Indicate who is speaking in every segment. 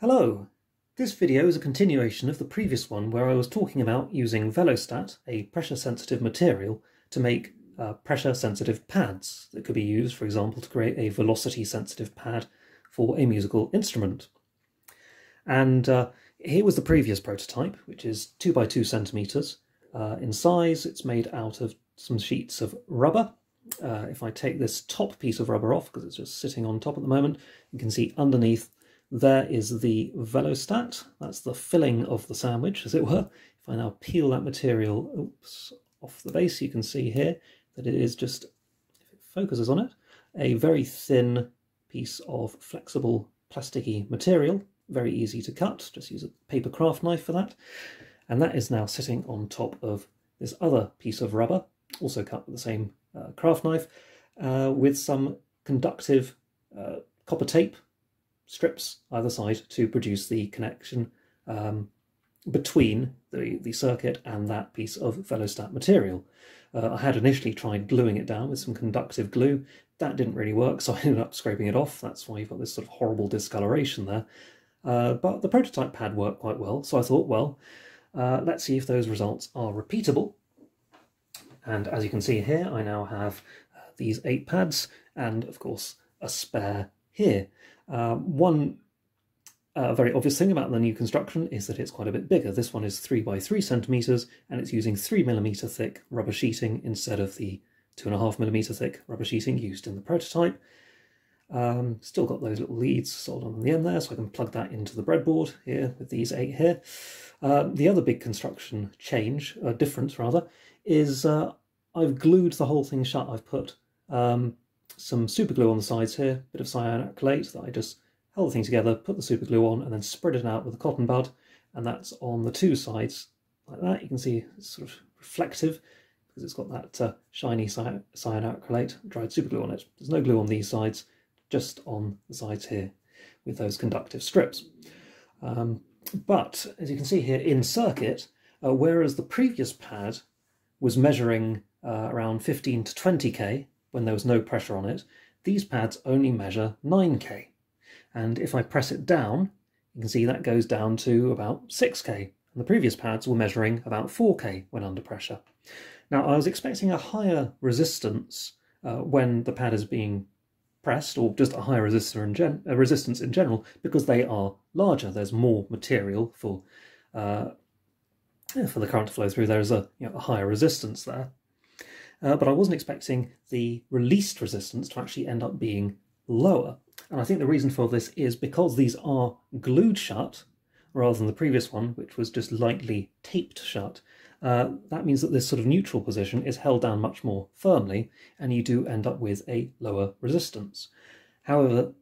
Speaker 1: Hello! This video is a continuation of the previous one where I was talking about using Velostat, a pressure-sensitive material, to make uh, pressure-sensitive pads that could be used, for example, to create a velocity-sensitive pad for a musical instrument. And uh, here was the previous prototype, which is 2 by 2 centimeters. Uh, in size, it's made out of some sheets of rubber. Uh, if I take this top piece of rubber off, because it's just sitting on top at the moment, you can see underneath there is the Velostat. That's the filling of the sandwich, as it were. If I now peel that material oops, off the base, you can see here that it is just, if it focuses on it, a very thin piece of flexible plasticky material, very easy to cut, just use a paper craft knife for that. And that is now sitting on top of this other piece of rubber, also cut with the same uh, craft knife, uh, with some conductive uh, copper tape strips either side to produce the connection um, between the, the circuit and that piece of Velostat material. Uh, I had initially tried gluing it down with some conductive glue. That didn't really work, so I ended up scraping it off. That's why you've got this sort of horrible discoloration there. Uh, but the prototype pad worked quite well, so I thought, well, uh, let's see if those results are repeatable. And as you can see here, I now have uh, these eight pads and, of course, a spare here. Uh, one uh, very obvious thing about the new construction is that it's quite a bit bigger. This one is 3 by 3 centimetres and it's using 3mm thick rubber sheeting instead of the 2.5mm thick rubber sheeting used in the prototype. Um, still got those little leads soldered on the end there, so I can plug that into the breadboard here with these eight here. Uh, the other big construction change, uh, difference rather, is uh, I've glued the whole thing shut. I've put um, some super glue on the sides here, bit of cyanoacrylate that I just held the thing together, put the super glue on, and then spread it out with a cotton bud, and that's on the two sides like that. You can see it's sort of reflective because it's got that uh, shiny cyanoacrylate dried super glue on it. There's no glue on these sides, just on the sides here with those conductive strips. Um, but as you can see here in circuit, uh, whereas the previous pad was measuring uh, around 15 to 20k, when there was no pressure on it, these pads only measure 9k. And if I press it down, you can see that goes down to about 6k. And the previous pads were measuring about 4k when under pressure. Now, I was expecting a higher resistance uh, when the pad is being pressed, or just a higher in gen uh, resistance in general, because they are larger. There's more material for uh, for the current to flow through. There is a, you know, a higher resistance there uh, but I wasn't expecting the released resistance to actually end up being lower. And I think the reason for this is because these are glued shut, rather than the previous one, which was just lightly taped shut, uh, that means that this sort of neutral position is held down much more firmly, and you do end up with a lower resistance. However,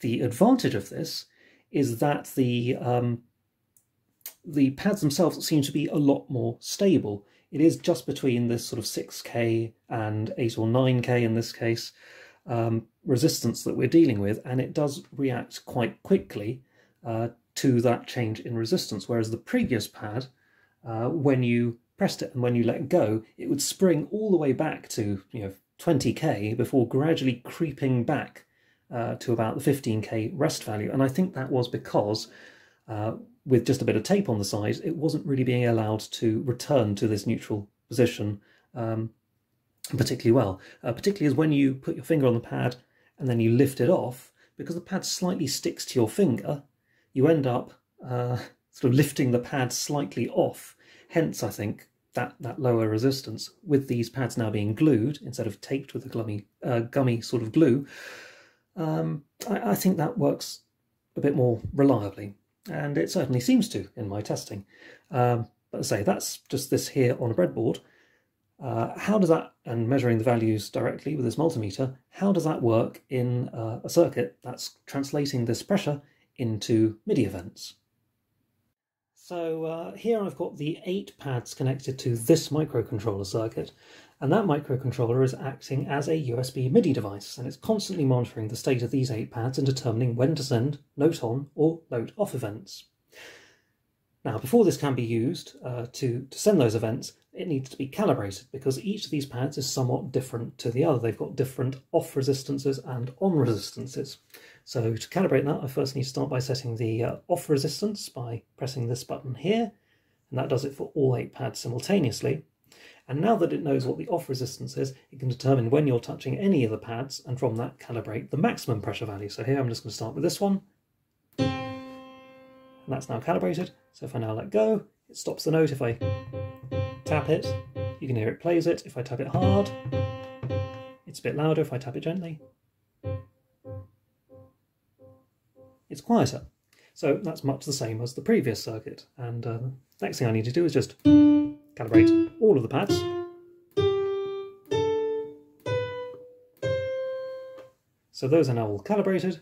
Speaker 1: the advantage of this is that the um, the pads themselves seem to be a lot more stable it is just between this sort of 6k and 8 or 9k in this case um, resistance that we're dealing with, and it does react quite quickly uh, to that change in resistance. Whereas the previous pad, uh, when you pressed it and when you let go, it would spring all the way back to you know 20k before gradually creeping back uh, to about the 15k rest value. And I think that was because uh, with just a bit of tape on the side, it wasn't really being allowed to return to this neutral position um, particularly well. Uh, particularly as when you put your finger on the pad and then you lift it off, because the pad slightly sticks to your finger, you end up uh, sort of lifting the pad slightly off. Hence, I think, that, that lower resistance. With these pads now being glued instead of taped with a gummy, uh, gummy sort of glue, um, I, I think that works a bit more reliably and it certainly seems to in my testing. Um, but say that's just this here on a breadboard. Uh, how does that, and measuring the values directly with this multimeter, how does that work in uh, a circuit that's translating this pressure into MIDI events? So uh, here I've got the eight pads connected to this microcontroller circuit, and that microcontroller is acting as a USB MIDI device, and it's constantly monitoring the state of these eight pads and determining when to send note on or note off events. Now, before this can be used uh, to, to send those events, it needs to be calibrated because each of these pads is somewhat different to the other. They've got different off resistances and on resistances. So to calibrate that, I first need to start by setting the uh, off resistance by pressing this button here, and that does it for all eight pads simultaneously. And now that it knows what the off resistance is, it can determine when you're touching any of the pads, and from that calibrate the maximum pressure value. So here I'm just going to start with this one. And that's now calibrated. So if I now let go, it stops the note. If I tap it, you can hear it plays it. If I tap it hard, it's a bit louder if I tap it gently. It's quieter. So that's much the same as the previous circuit. And uh, next thing I need to do is just calibrate all of the pads. So those are now all calibrated.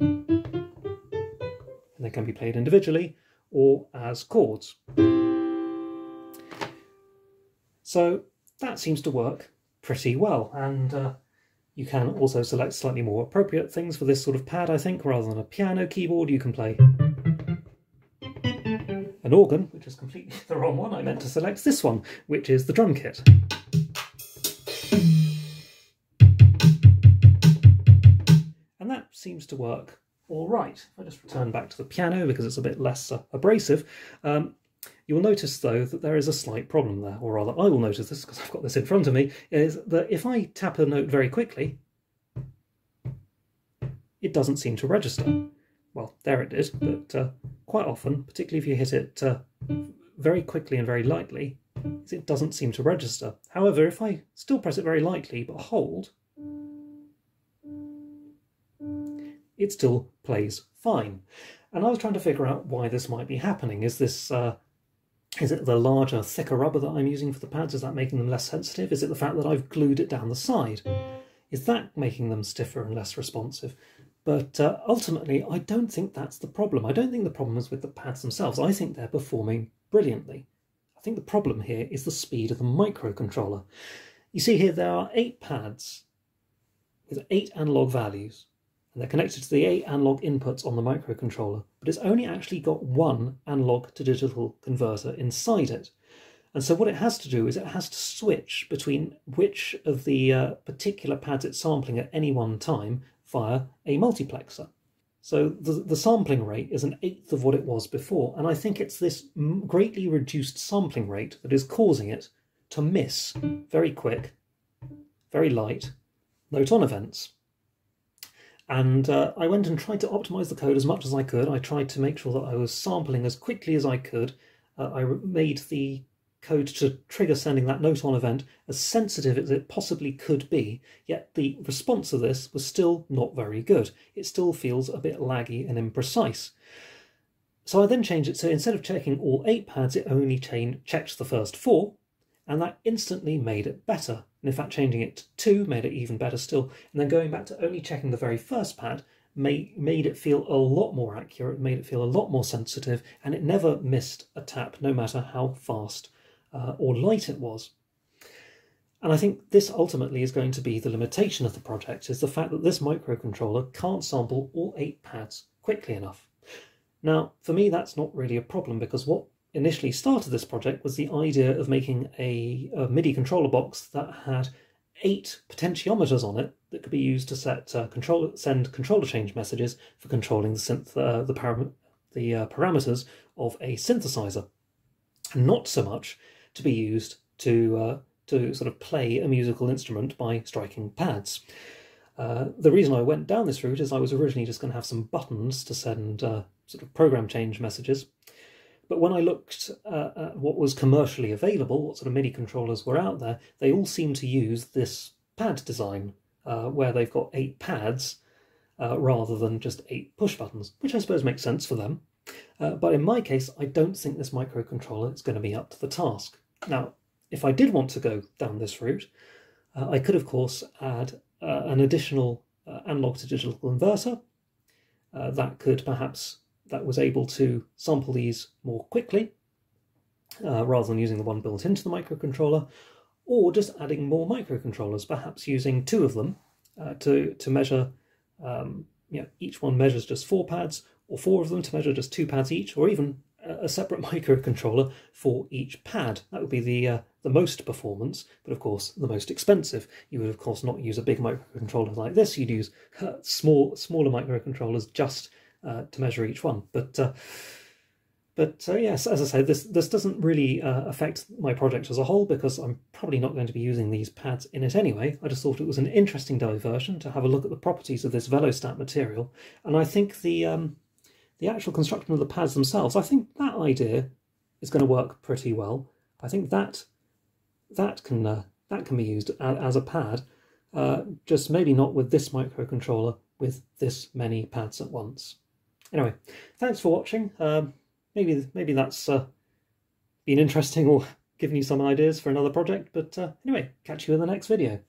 Speaker 1: And they can be played individually or as chords. So that seems to work pretty well. And uh, you can also select slightly more appropriate things for this sort of pad, I think, rather than a piano keyboard, you can play an organ, which is completely the wrong one. I meant to select this one, which is the drum kit. And that seems to work all right. If I just return back to the piano because it's a bit less uh, abrasive, um, you will notice though that there is a slight problem there, or rather I will notice this because I've got this in front of me, is that if I tap a note very quickly, it doesn't seem to register well, there it is, but uh, quite often, particularly if you hit it uh, very quickly and very lightly, it doesn't seem to register. However, if I still press it very lightly but hold, it still plays fine. And I was trying to figure out why this might be happening. Is this uh, is it the larger, thicker rubber that I'm using for the pads? Is that making them less sensitive? Is it the fact that I've glued it down the side? Is that making them stiffer and less responsive? But uh, ultimately, I don't think that's the problem. I don't think the problem is with the pads themselves. I think they're performing brilliantly. I think the problem here is the speed of the microcontroller. You see here there are eight pads with eight analog values, and they're connected to the eight analog inputs on the microcontroller, but it's only actually got one analog to digital converter inside it. And so what it has to do is it has to switch between which of the uh, particular pads it's sampling at any one time via a multiplexer. So the, the sampling rate is an eighth of what it was before, and I think it's this greatly reduced sampling rate that is causing it to miss very quick, very light note-on events. And uh, I went and tried to optimize the code as much as I could. I tried to make sure that I was sampling as quickly as I could. Uh, I made the code to trigger sending that note on event as sensitive as it possibly could be, yet the response of this was still not very good. It still feels a bit laggy and imprecise. So I then changed it so instead of checking all eight pads, it only checked the first four, and that instantly made it better. And in fact, changing it to two made it even better still. And then going back to only checking the very first pad made, made it feel a lot more accurate, made it feel a lot more sensitive, and it never missed a tap, no matter how fast uh, or light it was. And I think this ultimately is going to be the limitation of the project, is the fact that this microcontroller can't sample all eight pads quickly enough. Now, for me, that's not really a problem because what initially started this project was the idea of making a, a MIDI controller box that had eight potentiometers on it that could be used to set uh, control, send controller change messages for controlling the synth, uh, the, param the uh, parameters of a synthesizer. Not so much to be used to uh, to sort of play a musical instrument by striking pads. Uh, the reason I went down this route is I was originally just going to have some buttons to send uh, sort of program change messages. But when I looked uh, at what was commercially available, what sort of MIDI controllers were out there, they all seem to use this pad design, uh, where they've got eight pads uh, rather than just eight push buttons, which I suppose makes sense for them. Uh, but in my case, I don't think this microcontroller is going to be up to the task. Now, if I did want to go down this route, uh, I could, of course, add uh, an additional uh, analog to digital converter uh, that could perhaps that was able to sample these more quickly uh, rather than using the one built into the microcontroller, or just adding more microcontrollers, perhaps using two of them uh, to to measure. Um, you know, each one measures just four pads, or four of them to measure just two pads each, or even a separate microcontroller for each pad. That would be the uh, the most performance, but of course the most expensive. You would of course not use a big microcontroller like this. You'd use uh, small smaller microcontrollers just uh, to measure each one. But uh, but uh, yes, as I say, this this doesn't really affect my project as a whole because I'm probably not going to be using these pads in it anyway. I just thought it was an interesting diversion to have a look at the properties of this Velostat material, and I think the um, the actual construction of the pads themselves, I think that idea is going to work pretty well. I think that that can uh, that can be used as a pad, uh, just maybe not with this microcontroller with this many pads at once. Anyway, thanks for watching. Um, maybe maybe that's uh, been interesting or given you some ideas for another project. But uh, anyway, catch you in the next video.